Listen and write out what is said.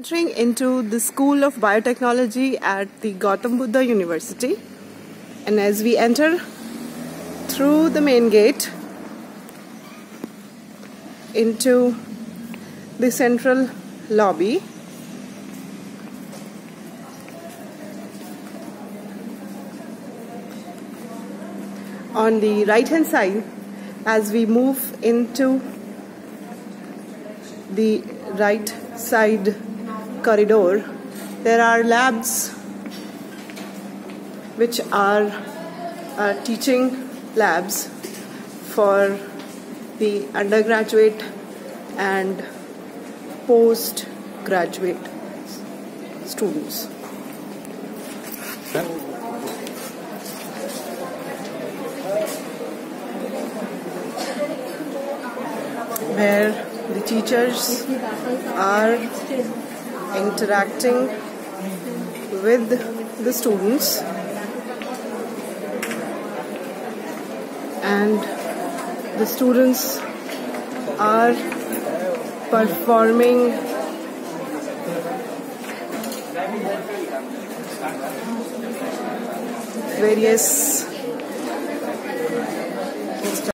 Entering into the School of Biotechnology at the Gautam Buddha University. And as we enter through the main gate into the central lobby on the right hand side as we move into the right side corridor, there are labs which are uh, teaching labs for the undergraduate and postgraduate students. Where the teachers are interacting with the students. And the students are performing various